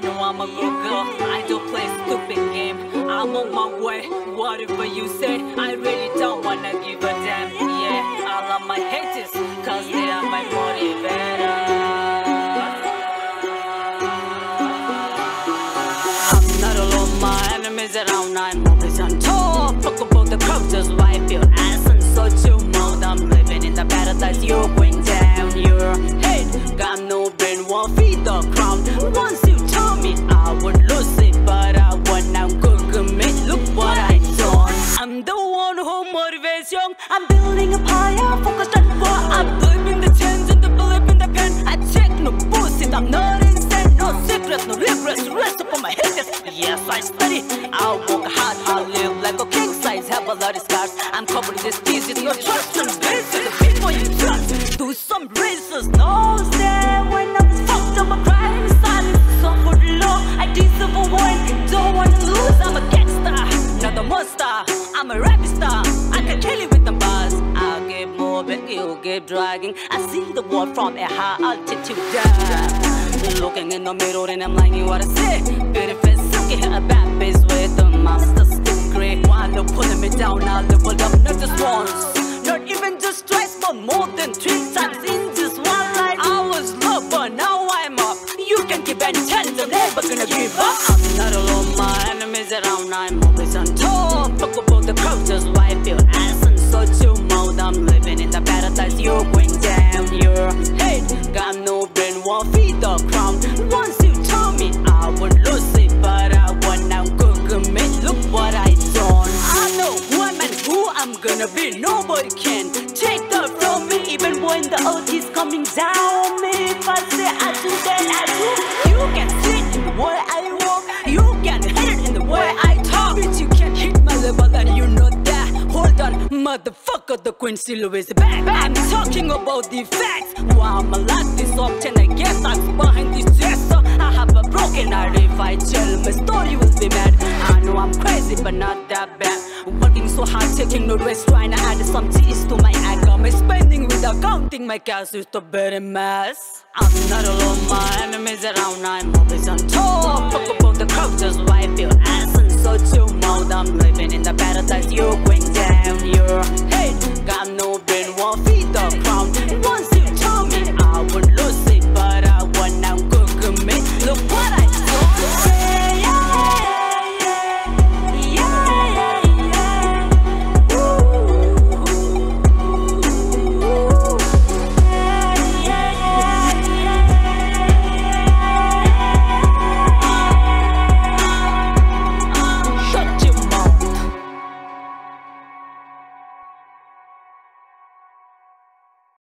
I know I'm a good girl. I don't play stupid game. I'm on my way. Whatever you say, I really don't wanna give a damn. Yeah, I love my haters, cause they are my motivator. I'm not alone, my enemies around. I'm always on top. Fuck about the crowd, just wipe your ass and so you mode. I'm living in the paradise, you're going down. Your head got no brain, won't feed the crown. Once you me I would lose it, but I won. Google me, look what I done. I'm the one who motivates young. I'm building a fire, focused on what I believe in the change and the belief in the pen. I check no bullshit, I'm not insane. No secrets, no regrets, rest upon my haters. Yes, I study, I work hard, I live like a king size, have a lot of scars. I'm covered in this disease, no trust I'm a rap star, I can kill you with the bars. I'll keep moving, you keep dragging. I see the world from a high altitude. Yeah. Looking in the mirror and I'm like, what I say? Beautiful, silky, a bad bitch with a master's degree. While you're pulling me down, I leveled up not just once, not even just twice, but more than three times in just one life. I was low, but now I'm up. You can keep any chance, I'm never gonna give up. I'm not alone, my enemies around, I'm always on top. Fuck about the crowd, just wipe your ass so you mouth. I'm living in the paradise, you're going down. Your head got no brain, won't feed the crown. Once you told me I would lose it, but I won. Now Google me, look what I done. I know who I'm and who I'm gonna be. Nobody can take that from me, even when the earth is coming down. If I say I do, then motherfucker, the Quincy Lewis back. I'm talking about the facts. Why I'ma lock this up, I guess I'm behind this dresser. I have a broken heart. If I tell my story, will be mad. I know I'm crazy, but not that bad. Working so hard, taking no rest, trying to add some cheese to my income. Spending without counting my cash is a better mess. I'm not alone, my enemies around. I'm always on top. Fuck about the crowd, just why I feel ass and so too mouth. I'm living in the paradise you